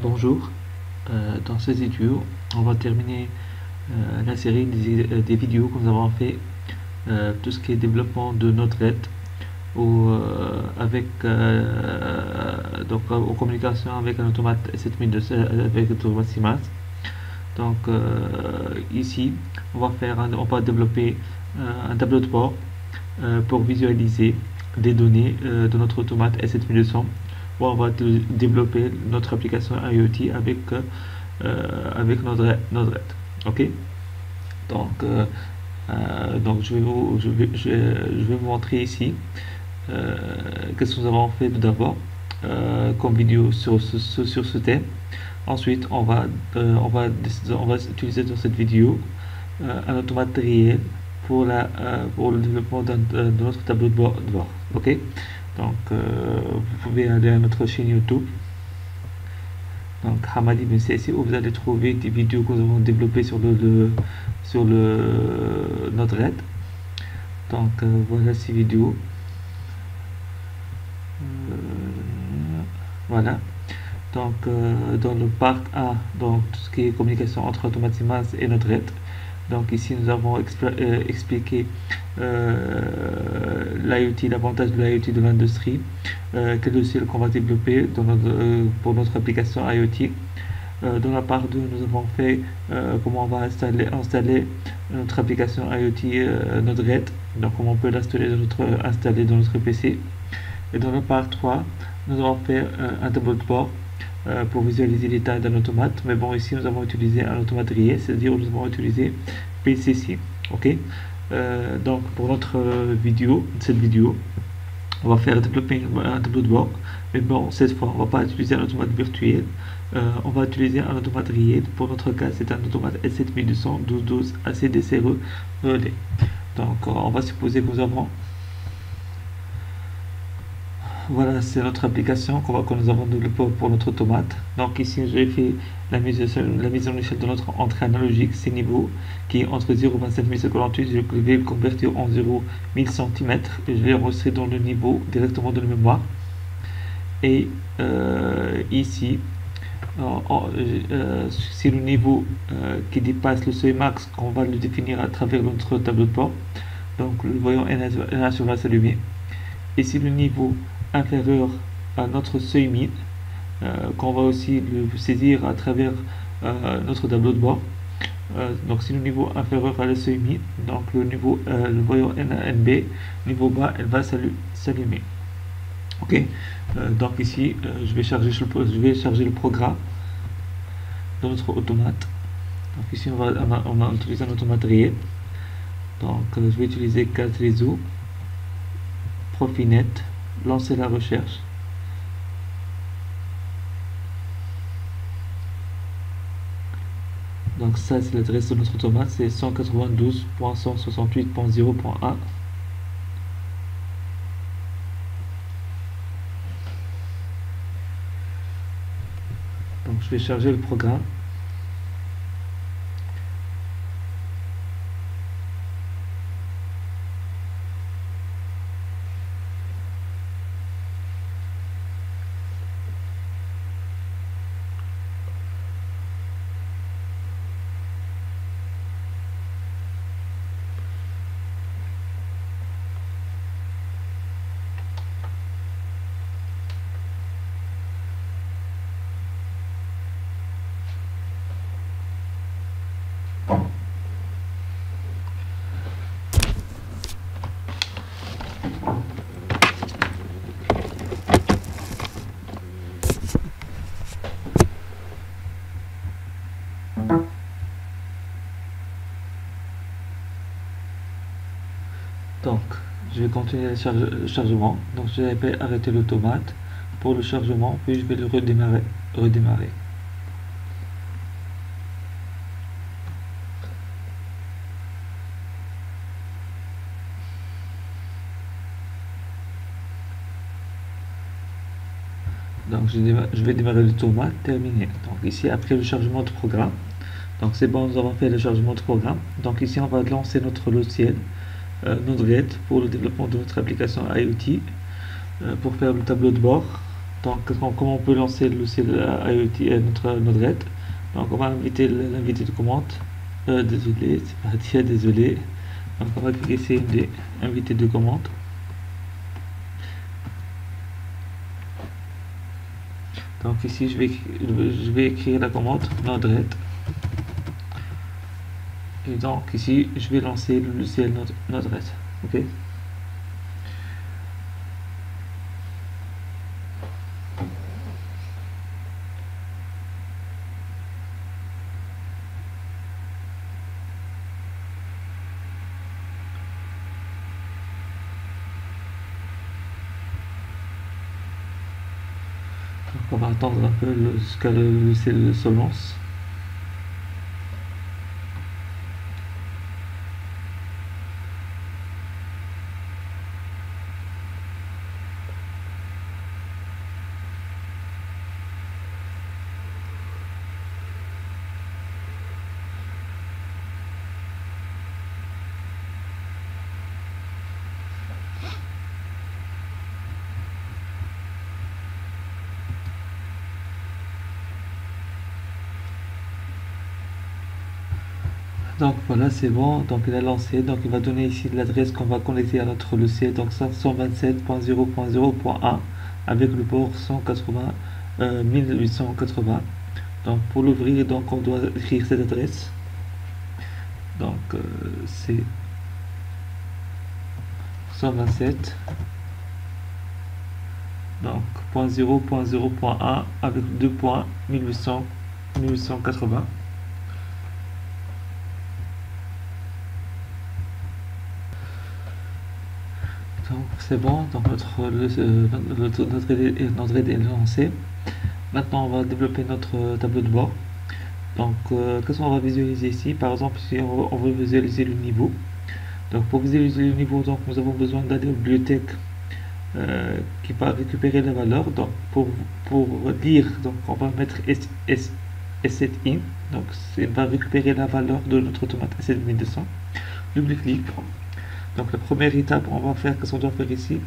Bonjour, euh, dans cette vidéo, on va terminer euh, la série des, euh, des, vidéos que nous avons fait, tout ce qui est développement de Node-RED ou avec donc en communication avec un automate 7200 avec automate CMAS. Donc ici, on va on va développer un tableau de bord pour visualiser des données de notre automate S7200 on va développer notre application IoT avec, euh, avec notre, notre ok? Donc, euh, euh, donc je, vais vous, je, vais, je, vais vous montrer ici euh, qu'est-ce que nous avons fait tout d'abord euh, comme vidéo sur ce, sur ce thème. Ensuite on va, euh, on va, on va utiliser dans cette vidéo un automate réel pour, la, pour le développement de notre tableau de bord. Ok? Donc, euh, vous pouvez aller à notre chaîne YouTube. Donc, Hamadi ici où vous allez trouver des vidéos que nous avons développées sur le, sur le notre aide. Donc, euh, voilà ces vidéos. Euh, voilà. Donc, dans le parc A, donc tout ce qui est communication entre automatiquement et notre aide. Donc ici nous avons euh, expliqué euh, l'avantage de l'IoT de l'industrie, euh, quel logiciel qu'on va développer notre, pour notre application IoT. Dans la part 2, nous avons fait comment on va installer, notre application IoT Node-RED, donc comment on peut l'installer dans notre, dans notre PC. Et dans la part 3, nous avons fait un tableau de bord euh, pour visualiser l'état d'un automate. Mais bon, ici, nous avons utilisé un automate c'est-à-dire nous avons utilisé PCC. Ok? Euh, Donc, pour notre vidéo, cette vidéo, on va faire développer un tableau de bord. Mais bon, cette fois, on va pas utiliser un automate virtuel. Euh, on va utiliser un automate. Pour notre cas, c'est un automate S7200 1212 ACDC relais. Donc, on va supposer que nous avons voilà, c'est notre application qu'on que nous avons développée pour notre automate. Donc ici, j'ai fait la mise, la mise en échelle de notre entrée analogique, c'est niveau qui est entre 0,27058, je vais le convertir en 0,1000 cm et je vais enregistrer dans le niveau directement de la mémoire. Et euh, ici, euh, c'est le niveau euh, qui dépasse le seuil max qu'on va le définir à travers notre tableau de bord. Donc le voyant NH va s'allumer. Et si le niveau inférieur à notre seuil min euh, qu'on va aussi le saisir à travers euh, notre tableau de bord euh, donc si le niveau inférieur à le seuil min donc le niveau le voyant NB niveau bas elle va s'allumer. Ok? Donc ici je vais charger je vais charger le programme dans notre automate. Donc ici on va on a utilisé un automate réel donc je vais utiliser 4 réseaux Profinet lancer la recherche. Donc ça c'est l'adresse de notre automate, c'est 192.168.0.1. Donc je vais charger le programme. Donc je vais continuer le, charge, le chargement. Donc je vais arrêter l'automate pour le chargement puis je vais le redémarrer redémarrer je, vais démarrer l'automate terminé donc ici après le chargement de programme donc c'est bon nous avons fait le chargement de programme donc ici on va lancer notre logiciel euh, Node-RED pour le développement de notre application IoT euh, pour faire le tableau de bord Donc, comment on peut lancer le ciel IoT et notre node Donc, on va inviter l'invité de commande. Euh, désolé, c'est parti, désolé. Donc, on va cliquer CMD, invité de commande. Donc ici, je vais, je vais écrire la commande node Et donc ici, je vais lancer le logiciel node, Ok? Attendre un peu jusqu'à le, le, se lance. Donc voilà, c'est bon. Donc il a lancé. Donc il va donner ici l'adresse qu'on va connecter à notre logiciel. Donc 527.0.0.1 avec le port 180 1880. Euh, donc pour l'ouvrir, donc on doit écrire cette adresse. Donc euh, c'est 127 donc 0.0.0.1 avec 2 points 1800 1880 Donc c'est bon, donc notre, notre, aide est lancé. Maintenant on va développer notre tableau de bord. Donc euh, qu'est-ce qu'on va visualiser ici? Par exemple si on, veut visualiser le niveau. Donc pour visualiser le niveau, donc nous avons besoin de la bibliothèque euh, qui va récupérer la valeur. Donc pour, pour lire, donc on va mettre S, S, S7in. Donc il va récupérer la valeur de notre automate S7200. Double-clic donc la première étape, on va faire, qu'est-ce qu'on doit faire ici?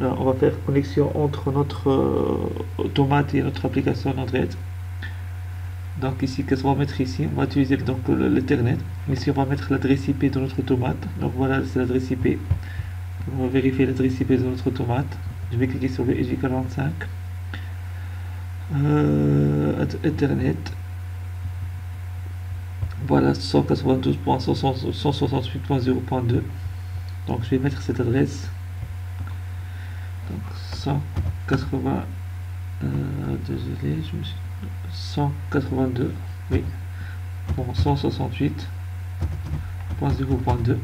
On va faire connexion entre notre euh, automate et notre application Android. Donc ici, qu'est-ce qu'on va mettre ici? On va utiliser donc l'Ethernet. Ici, on va mettre l'adresse IP de notre automate. Donc voilà, c'est l'adresse IP. On va vérifier l'adresse IP de notre automate. Je vais cliquer sur le EJ45. Euh, Ethernet. Voilà, 192.168.0.2 donc je vais mettre cette adresse. Donc 180 euh, désolé je me suis 182 oui. Bon 168.0.2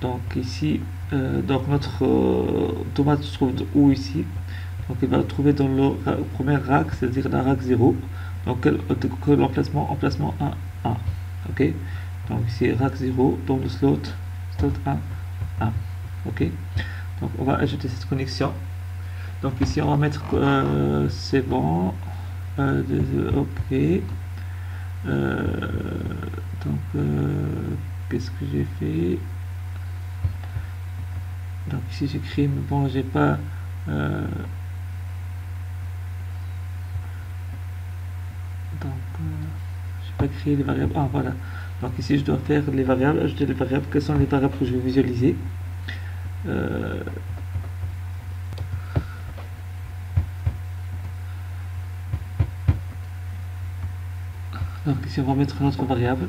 donc ici euh, donc notre euh, tomate se trouve où ici? Donc il va le trouver dans le premier rack c'est à dire la rack 0 donc l'emplacement emplacement 1 1 ok? Donc ici rack 0 dans le slot slot 1 ah, ok. Donc on va ajouter cette connexion. Donc ici on va mettre euh, c'est bon. Euh, ok. Euh, donc qu'est-ce que j'ai fait? Donc ici j'écris mais bon j'ai pas donc j'ai pas créé les variables. Ah voilà donc ici, je dois faire les variables, ajouter les variables. Quelles sont les variables que je vais visualiser euh, Donc ici, on va mettre notre variable.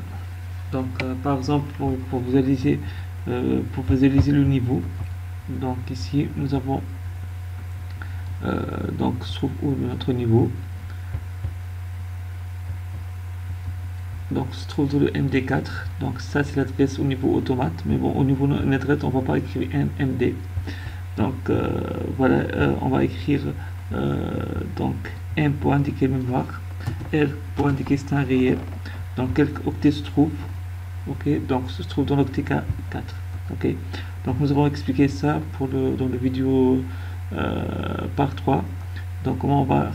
Donc, euh, par exemple, pour, visualiser, euh, pour visualiser le niveau, donc ici, nous avons donc se trouve où notre niveau donc se trouve dans le MD4 donc ça c'est l'adresse au niveau automate. Mais bon au niveau netred on va pas écrire MD donc euh, voilà euh, on va écrire euh, donc M pour indiquer mémoire R pour indiquer un réel. Donc quel octet se trouve ok? Donc se trouve dans l'octet 4 ok? Donc nous avons expliqué ça pour le dans la vidéo par 3 donc comment on va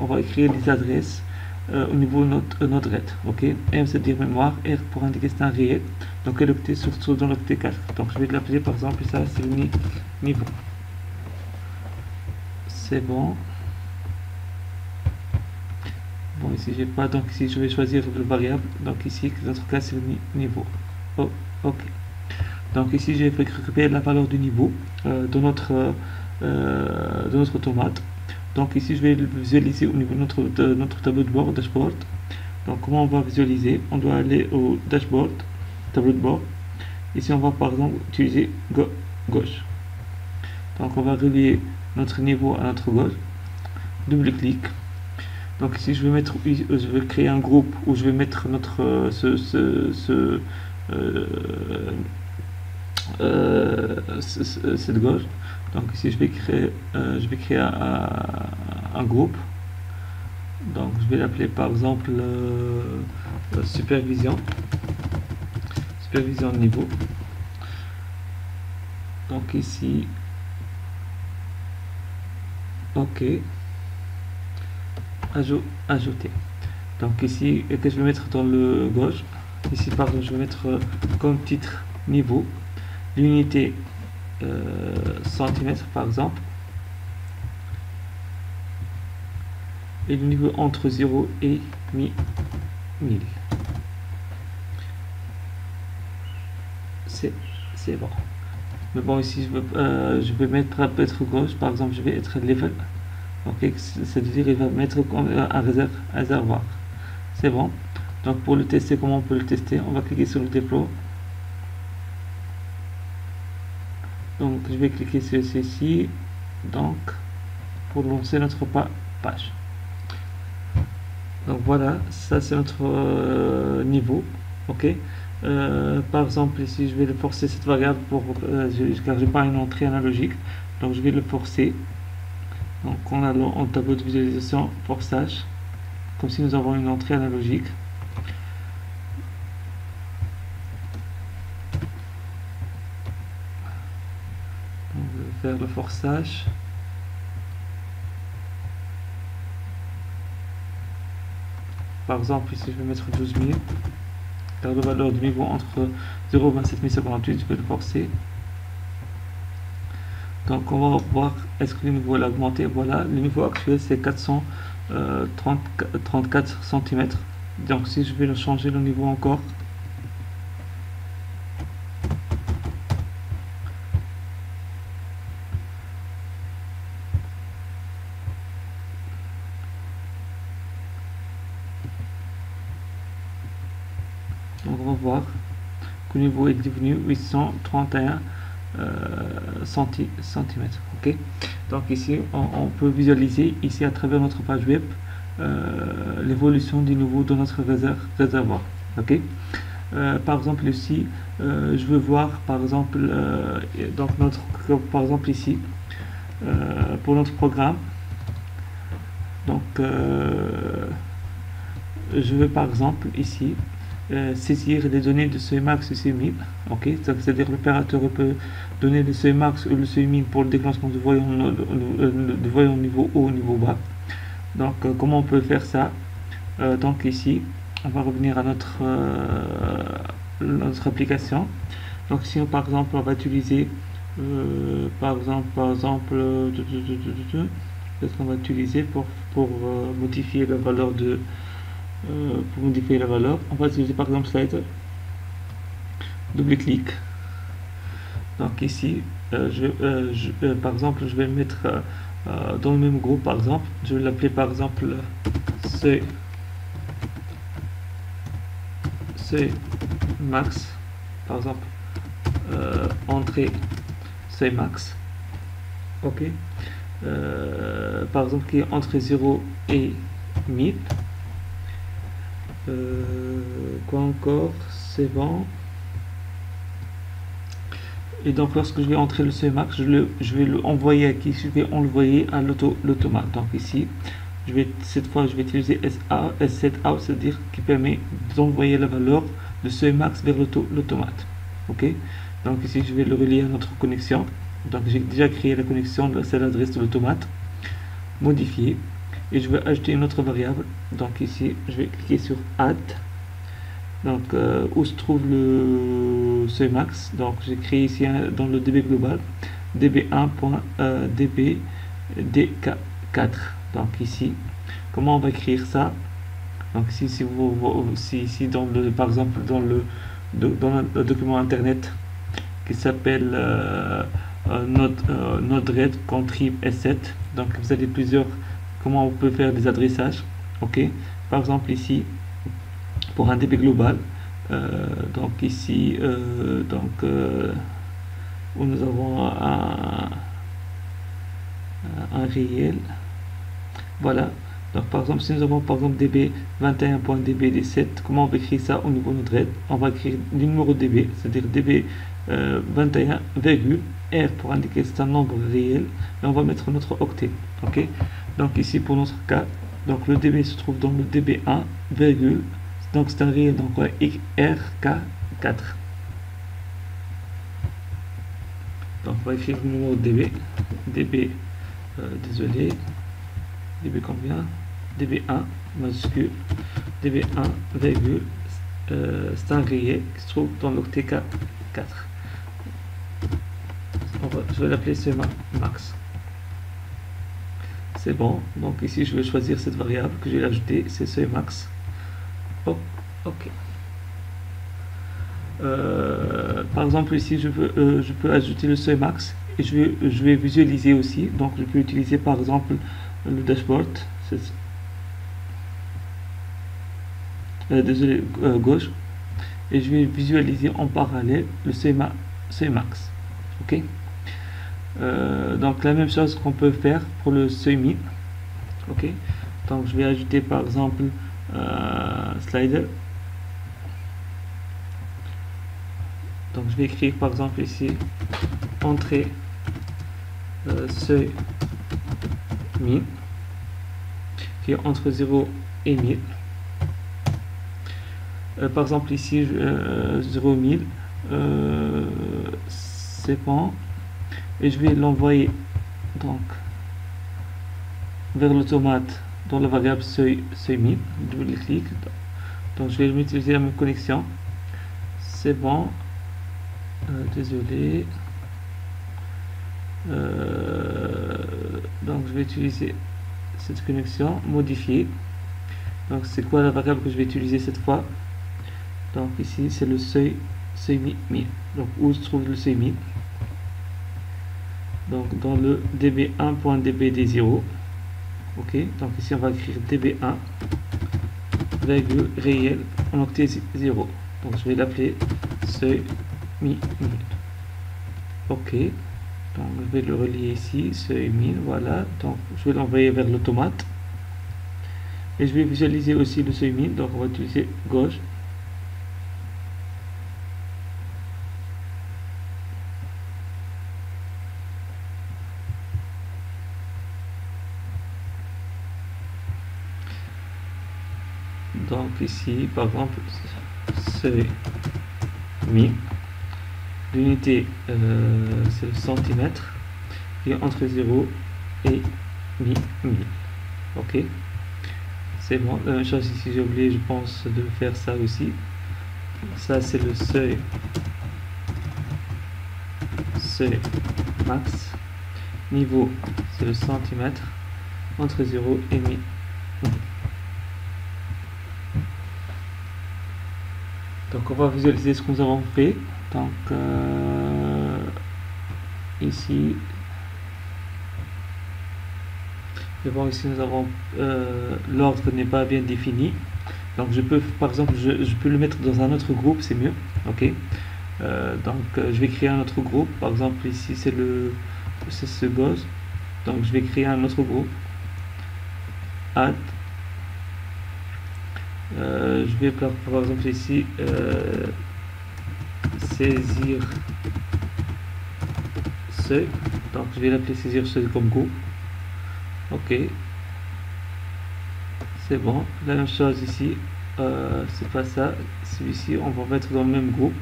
on va écrire les adresses euh, au niveau de notre, euh, notre red. Ok, M c'est dire mémoire, R pour indiquer c'est un réel. Donc elle est surtout dans l'octet 4. Donc je vais l'appeler par exemple, ça c'est le niveau. C'est bon. Bon, ici j'ai pas, donc ici je vais choisir le variable. Donc ici, dans notre cas, c'est le niveau. Oh, ok. Donc ici, j'ai récupéré la valeur du niveau euh, de, notre, de notre tomate donc ici je vais le visualiser au niveau de notre, notre tableau de bord dashboard. Donc comment on va visualiser? On doit aller au dashboard tableau de bord. Ici on va par exemple utiliser gauche. Donc on va relier notre niveau à notre gauche. Double clic. Donc ici je vais mettre je vais créer un groupe où je vais mettre notre euh, ce, ce, euh, euh, cette gauche. Donc ici je vais créer je vais créer un, groupe. Donc je vais l'appeler par exemple supervision. Supervision de niveau. Donc ici. Ok. Ajouter. Donc ici que je vais mettre dans le gauche. Ici pardon je vais mettre euh, comme titre niveau. L'unité euh, centimètre par exemple et le niveau entre 0 et 1000 c'est bon. Mais bon ici je, veux, euh, je vais mettre à être gauche. Par exemple je vais être level. Ok c'est-à-dire il va mettre un réserve, réservoir. C'est bon. Donc pour le tester comment on peut le tester? On va cliquer sur le dépôt. Donc je vais cliquer sur ceci. Donc pour lancer notre page donc voilà ça c'est notre euh, niveau ok? Euh, par exemple ici je vais le forcer cette variable pour euh, car j'ai pas une entrée analogique donc je vais le forcer donc on a en tableau de visualisation forçage, comme si nous avons une entrée analogique. On va faire le forçage. Par exemple, ici je vais mettre 12 000. Car la valeur de niveau entre 0,27 je vais le forcer. Donc on va voir est-ce que le niveau est augmenté? Voilà, le niveau actuel c'est 434 cm. Donc si je vais le changer le niveau encore, on va voir que le est devenu 831 euh, centimètres ok? Donc ici on, peut visualiser ici à travers notre page web euh, l'évolution du niveau de notre réservoir ok? Euh, par exemple ici je veux voir par exemple donc notre par exemple ici pour notre programme donc je veux par exemple ici euh, saisir des données de seuil max et seuil min. Ok, c'est-à-dire l'opérateur peut donner le seuil max ou le seuil min pour le déclenchement de voyant, de voyant niveau haut ou niveau bas. Donc, euh, comment on peut faire ça? Euh, Donc ici, on va revenir à notre, notre application. Donc si par exemple on va utiliser par exemple par exemple qu'est-ce qu'on va utiliser pour, pour modifier la valeur de euh, pour modifier la valeur. On va utiliser par exemple slider. Double-clic. Donc ici, euh, je, euh, par exemple, je vais mettre dans le même groupe, par exemple, je vais l'appeler par exemple C C max, par exemple, entrée C max. Ok. par exemple, qui est entre 0 et 1000. Euh, quoi encore? C'est bon. Et donc lorsque je vais entrer le CMAX, je, le, je vais l'envoyer à qui? Je vais envoyer à l'automate. Donc ici, je vais, cette fois, je vais utiliser SA, S7out, c'est-à-dire qui permet d'envoyer la valeur de CMAX vers l'automate. Ok? Donc ici, je vais le relier à notre connexion. Donc j'ai déjà créé la connexion, c'est l'adresse de l'automate. Modifier et je vais ajouter une autre variable. Donc ici je vais cliquer sur add. Donc euh, où se trouve le seuil max donc j'ai créé ici dans le db global db1.db dk4 donc ici comment on va écrire ça? Donc si, si vous si, si dans le par exemple dans le dans le document internet qui s'appelle euh, euh, euh, contrib S7 donc vous avez plusieurs comment on peut faire des adressages ok? Par exemple ici pour un DB global donc ici donc où nous avons un, un réel. Voilà. Donc par exemple si nous avons par exemple db 21.db 7 comment on va écrire ça au niveau de notre RED on va écrire le numéro db c'est à dire db 21, R pour indiquer c'est un nombre réel et on va mettre notre octet ok? Donc ici pour notre cas donc le dB se trouve dans le db1 virgule donc c'est un réel donc RK4 donc on va écrire le numéro dB dB euh, désolé dB combien? Db1 majuscule db1 virgule euh, c'est un réel qui se trouve dans l'octet 4 je vais l'appeler ce max c'est bon. Donc ici je vais choisir cette variable que je vais ajouter c'est ce max. Oh, ok. Euh, par exemple ici je, veux, euh, je peux ajouter le seuil max et je vais, je vais visualiser aussi. Donc je peux utiliser par exemple le dashboard. Euh, désolé gauche. Et je vais visualiser en parallèle le seuil, max. Ok? Euh, donc la même chose qu'on peut faire pour le seuil ok. Donc je vais ajouter par exemple euh, slider. Donc je vais écrire par exemple ici entrée euh, seuil min qui est entre 0 et 1000 par exemple ici 0 1000 c'est bon et je vais l'envoyer donc vers l'automate dans la variable seuil, seuil double clic. Donc je vais utiliser la même connexion. C'est bon. Euh, désolé. Euh, donc je vais utiliser cette connexion modifier donc c'est quoi la variable que je vais utiliser cette fois? Donc ici c'est le seuil seuil mi. Donc où se trouve le seuil mi? Donc dans le db1.dbd0 ok donc ici on va écrire db1 virgule réel en octet 0 donc je vais l'appeler seuil mi ok donc je vais le relier ici seuil mi voilà. Donc je vais l'envoyer vers l'automate. Et je vais visualiser aussi le seuil min donc on va utiliser gauche donc ici par exemple c'est mi l'unité euh, c'est le centimètre. Est entre 0 et mi, ok. C'est bon. La même chose ici j'ai oublié je pense de faire ça aussi. Ça c'est le seuil. Seuil max. Niveau c'est le centimètre. Entre 0 et mi donc on va visualiser ce que nous avons fait. Donc euh, ici nous avons euh, l'ordre n'est pas bien défini. Donc je peux par exemple je, peux le mettre dans un autre groupe c'est mieux. Ok. Euh, donc je vais créer un autre groupe. Par exemple ici c'est le c'est ce gosse donc je vais créer un autre groupe. Add euh, je vais par, exemple ici euh, saisir ce. Donc je vais l'appeler saisir ce comme go ok. C'est bon. La même chose ici. Euh, c'est pas ça. Celui-ci on va mettre dans le même groupe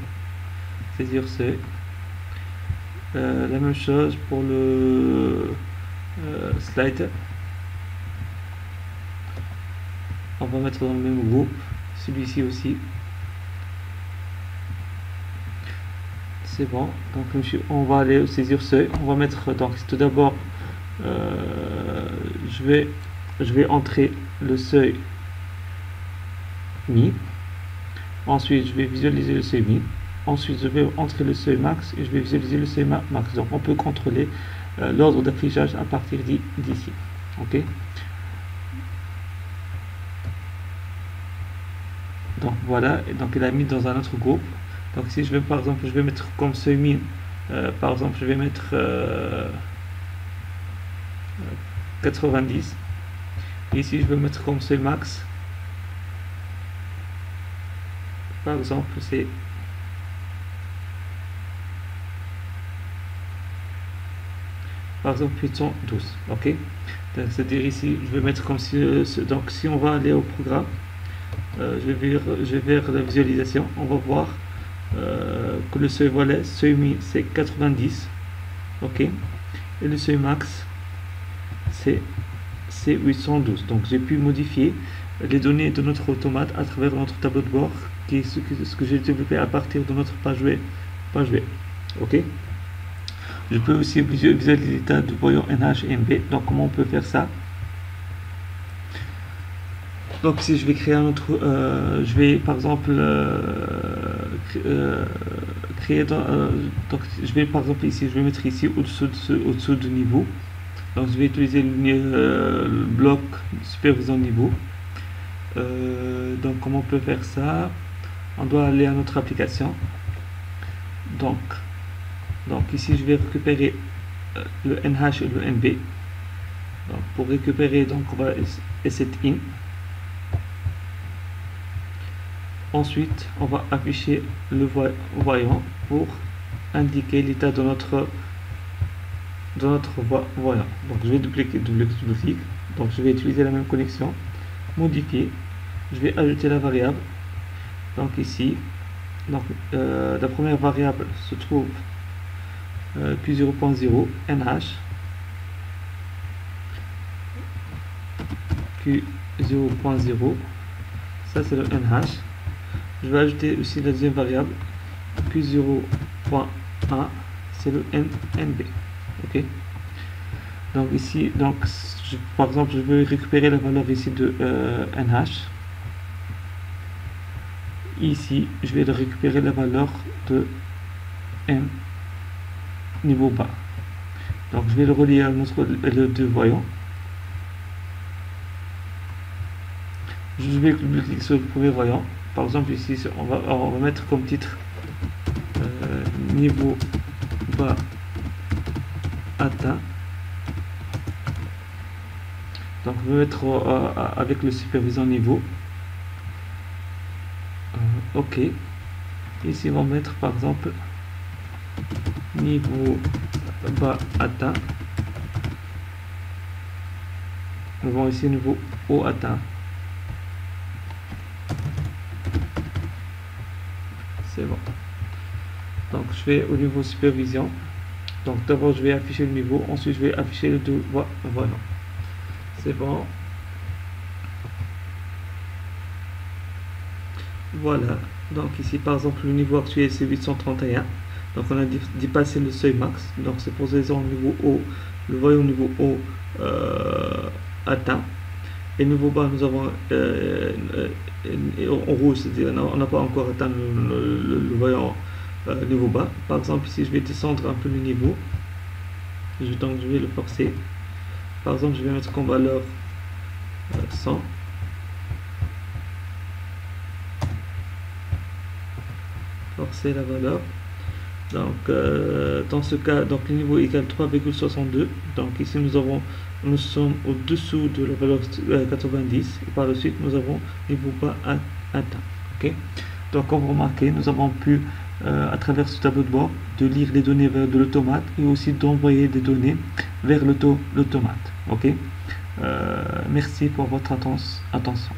saisir ce. La même chose pour le slider on va mettre dans le même groupe celui-ci aussi c'est bon donc on va aller saisir seuil on va mettre donc tout d'abord euh, je vais je vais entrer le seuil mis. Ensuite, je vais visualiser le seuil min. Ensuite, je vais entrer le seuil max et je vais visualiser le seuil max. Donc, on peut contrôler euh, l'ordre d'affichage à partir d'ici. Ok? Donc voilà, donc il a mis dans un autre groupe. Donc si je vais par exemple, je vais mettre comme seuil min, euh, par exemple, je vais mettre 90. Euh, Ici, je vais mettre comme seuil max. Par exemple, c'est par exemple 812 ok? C'est à dire ici je vais mettre comme si euh, donc si on va aller au programme euh, je, vais je vers la visualisation. On va voir euh, que le seuil volet seuil mi c'est 90 ok. Et le seuil max c'est 812 donc j'ai pu modifier les données de notre automate à travers notre tableau de bord qui est ce que, j'ai développé à partir de notre page web page web ok. Je peux aussi visualiser l'état de voyant NH et MB. Donc comment on peut faire ça? Donc si je vais créer un autre, euh, je vais par exemple euh, euh, créer, donc je vais par exemple ici, je vais mettre ici au-dessous de, au -dessous du niveau. Donc je vais utiliser le, bloc supervision niveau. donc comment on peut faire ça? On doit aller à notre application. Donc donc ici je vais récupérer le NH et le NB. Donc pour récupérer, donc on va set in. Ensuite, on va afficher le voyant pour indiquer l'état de notre de notre voyant. Donc je vais dupliquer, double, double Donc je vais utiliser la même connexion, modifier. Je vais ajouter la variable. Donc ici, donc euh, la première variable se trouve Q0.0 NH Q0.0 ça c'est le NH je vais ajouter aussi la deuxième variable Q0.1 c'est le NB ok donc ici donc par exemple je veux récupérer la valeur ici de NH ici je vais récupérer la valeur de N niveau bas. Donc je vais le relier à notre le deux voyants. Je vais cliquer sur le premier voyant. Par exemple ici on va, on va mettre comme titre euh, niveau bas atteint. Donc je vais mettre euh, avec le superviseur niveau. Euh, ok. Ici on va mettre par exemple niveau bas atteint. Nous avons ici niveau haut atteint. C'est bon. Donc je vais au niveau supervision. Donc d'abord je vais afficher le niveau, ensuite je vais afficher le deux. Voilà. C'est bon. Voilà. Donc ici par exemple le niveau actuel c'est 831. Donc on a dépassé le seuil max. Donc c'est pour raisons au niveau haut, le voyant au niveau haut euh, atteint. Et niveau bas, nous avons euh, euh, en rouge, c'est-à-dire on n'a pas encore atteint le, voyant niveau bas. Par exemple, ici je vais descendre un peu le niveau. donc je vais le forcer. Par exemple, je vais mettre comme valeur 100. Forcer la valeur. Donc, euh, dans ce cas, donc le niveau égale 3,62. Donc ici, nous avons, nous sommes au-dessous de la valeur 90. Euh, et par la suite, nous avons niveau bas atteint. Donc, comme vous remarquez, nous avons pu, euh, à travers ce tableau de bord, de lire les données vers de l'automate et aussi d'envoyer des données vers l'automate. Ok? merci pour votre attention.